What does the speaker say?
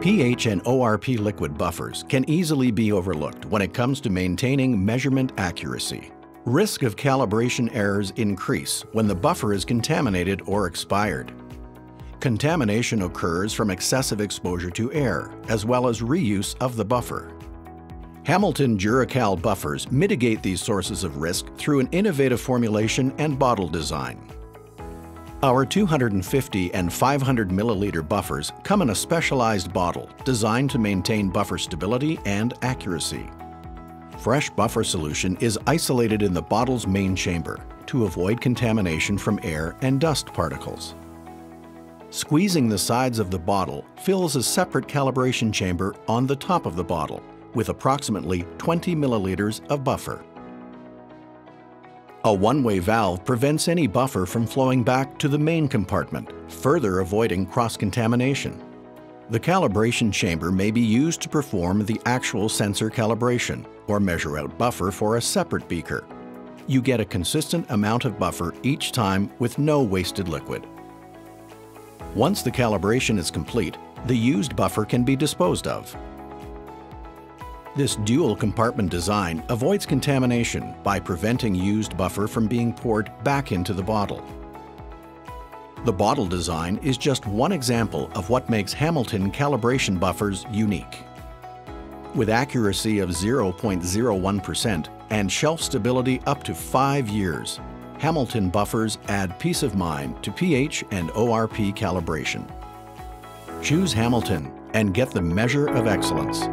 pH and ORP liquid buffers can easily be overlooked when it comes to maintaining measurement accuracy. Risk of calibration errors increase when the buffer is contaminated or expired. Contamination occurs from excessive exposure to air, as well as reuse of the buffer. Hamilton DuraCal buffers mitigate these sources of risk through an innovative formulation and bottle design. Our 250 and 500 milliliter buffers come in a specialized bottle designed to maintain buffer stability and accuracy. Fresh buffer solution is isolated in the bottle's main chamber to avoid contamination from air and dust particles. Squeezing the sides of the bottle fills a separate calibration chamber on the top of the bottle with approximately 20 milliliters of buffer. A one-way valve prevents any buffer from flowing back to the main compartment, further avoiding cross-contamination. The calibration chamber may be used to perform the actual sensor calibration or measure out buffer for a separate beaker. You get a consistent amount of buffer each time with no wasted liquid. Once the calibration is complete, the used buffer can be disposed of. This dual compartment design avoids contamination by preventing used buffer from being poured back into the bottle. The bottle design is just one example of what makes Hamilton calibration buffers unique. With accuracy of 0.01% and shelf stability up to 5 years, Hamilton buffers add peace of mind to pH and ORP calibration. Choose Hamilton and get the measure of excellence.